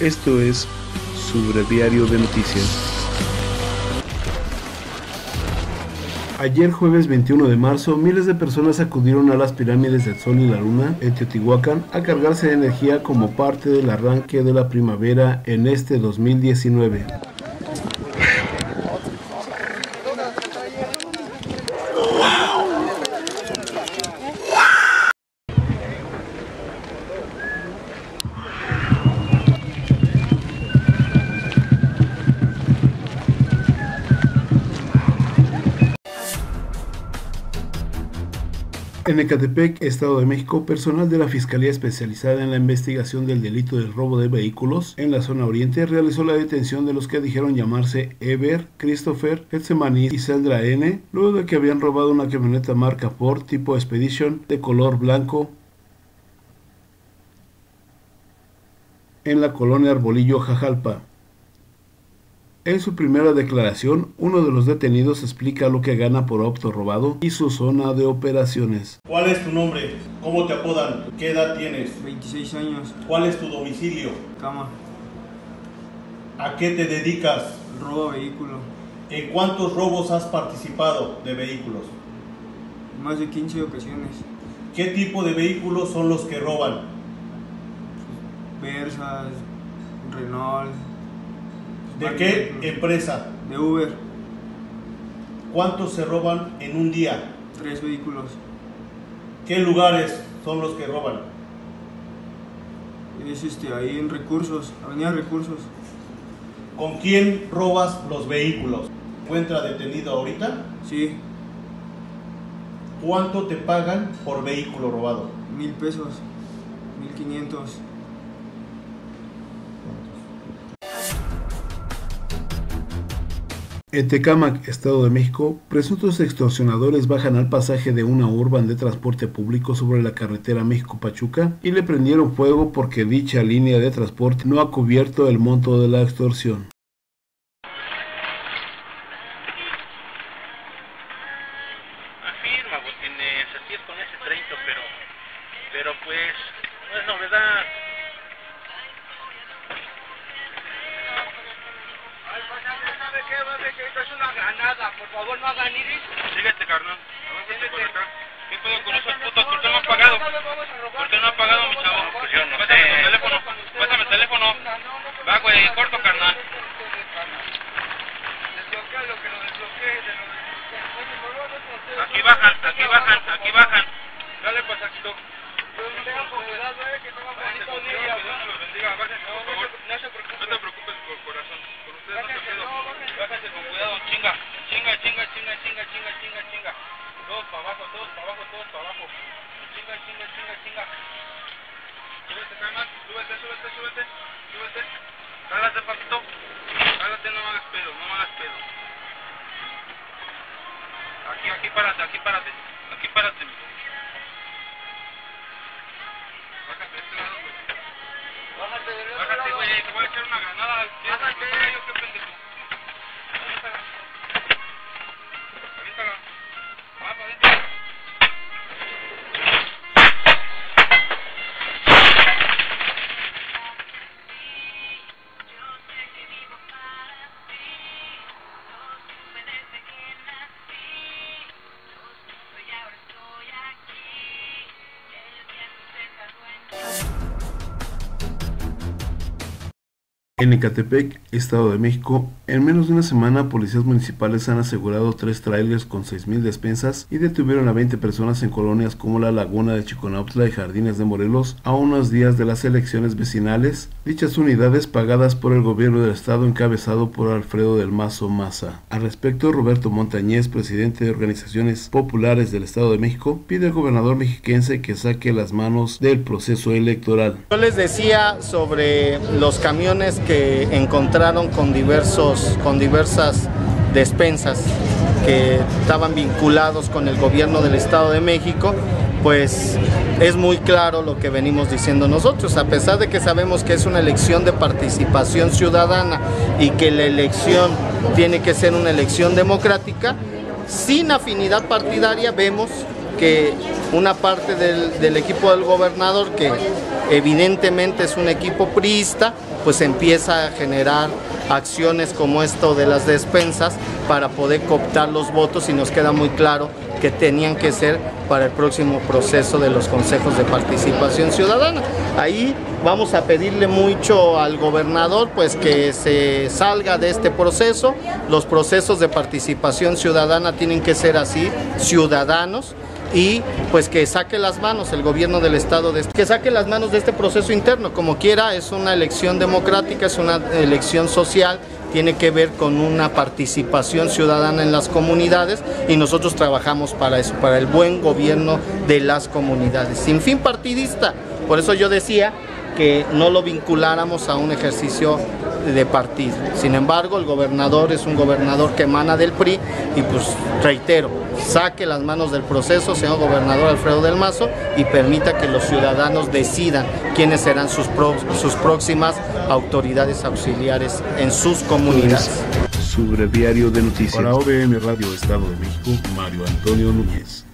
Esto es su breviario de noticias. Ayer jueves 21 de marzo, miles de personas acudieron a las pirámides del Sol y la Luna en Teotihuacán a cargarse de energía como parte del arranque de la primavera en este 2019. En Ecatepec, Estado de México, personal de la Fiscalía Especializada en la Investigación del Delito del Robo de Vehículos en la zona oriente realizó la detención de los que dijeron llamarse Ever, Christopher, Getsemani y Sandra N, luego de que habían robado una camioneta marca Ford tipo Expedition de color blanco en la colonia Arbolillo, Jajalpa. En su primera declaración, uno de los detenidos explica lo que gana por auto robado y su zona de operaciones. ¿Cuál es tu nombre? ¿Cómo te apodan? ¿Qué edad tienes? 26 años, ¿Cuál es tu domicilio? cama, ¿A qué te dedicas? robo vehículo, ¿En cuántos robos has participado de vehículos? más de 15 ocasiones, ¿Qué tipo de vehículos son los que roban? Versas, Renault, ¿De qué empresa? de Uber, ¿Cuántos se roban en un día? tres vehículos, ¿Qué lugares son los que roban? es este, ahí en Recursos, Avenida Recursos, ¿Con quién robas los vehículos? ¿Se encuentra detenido ahorita? sí, ¿Cuánto te pagan por vehículo robado? mil pesos, mil quinientos, En Tecámac, Estado de México, presuntos extorsionadores bajan al pasaje de una urban de transporte público sobre la carretera México-Pachuca y le prendieron fuego porque dicha línea de transporte no ha cubierto el monto de la extorsión. afirma así es con ese treito, pero, pero pues no es novedad. Esto es una granada. Por favor, no hagan iris. Síguete, carnal. Avánzate por acá. ¿Qué pedo con esos putos? ¿Por qué no han pagado? ¿Por qué no han pagado, mi chavo? Pues yo no Pásame sé. tu teléfono. Pásame el teléfono. Va, güey, corto, carnal. Desbloquea lo que lo desbloquee. Aquí bajan, aquí bajan, aquí bajan. Dale, pasajito. Tengan cuidado, eh, que tengan bonito día. Dios me los bendiga. Bájense, por favor. No se preocupen. No te preocupes, por corazón. Con ustedes no te Bájense, pido. no, bájense. Bájense con cuidado. Chinga, chinga, chinga, chinga, chinga, chinga, chinga. Todos para abajo, todos para abajo, todos para abajo. Chinga, chinga, chinga, chinga. Súbete, carnal. Súbete, súbete, súbete. Súbete. Jálate, papito. Jálate, no me hagas pedo, no me hagas pedo. Aquí, aquí párate, aquí párate. Aquí párate. Bájate de este lado, güey. Bájate lado. güey, te voy a echar una granada. ¿Quieres Bájate. En Ecatepec, Estado de México, en menos de una semana policías municipales han asegurado tres trailers con 6.000 despensas y detuvieron a 20 personas en colonias como la Laguna de Chiconautla y Jardines de Morelos a unos días de las elecciones vecinales. Dichas unidades pagadas por el gobierno del estado encabezado por Alfredo del Mazo Maza. Al respecto, Roberto Montañez, presidente de organizaciones populares del Estado de México, pide al gobernador mexiquense que saque las manos del proceso electoral. Yo les decía sobre los camiones que encontraron con diversos, con diversas despensas que estaban vinculados con el gobierno del Estado de México, pues es muy claro lo que venimos diciendo nosotros, a pesar de que sabemos que es una elección de participación ciudadana y que la elección tiene que ser una elección democrática, sin afinidad partidaria vemos que una parte del, del equipo del gobernador que evidentemente es un equipo priista, pues empieza a generar acciones como esto de las despensas para poder cooptar los votos y nos queda muy claro que tenían que ser para el próximo proceso de los consejos de participación ciudadana. Ahí vamos a pedirle mucho al gobernador pues que se salga de este proceso. Los procesos de participación ciudadana tienen que ser así, ciudadanos y pues que saque las manos el gobierno del estado de que saque las manos de este proceso interno como quiera es una elección democrática es una elección social tiene que ver con una participación ciudadana en las comunidades y nosotros trabajamos para eso, para el buen gobierno de las comunidades, sin fin partidista. Por eso yo decía que no lo vinculáramos a un ejercicio de partido. Sin embargo, el gobernador es un gobernador que emana del PRI y pues reitero, saque las manos del proceso, señor gobernador Alfredo del Mazo, y permita que los ciudadanos decidan quiénes serán sus, sus próximas autoridades auxiliares en sus comunidades. Su breviario de noticias. Para OBM Radio Estado de México, Mario Antonio Núñez.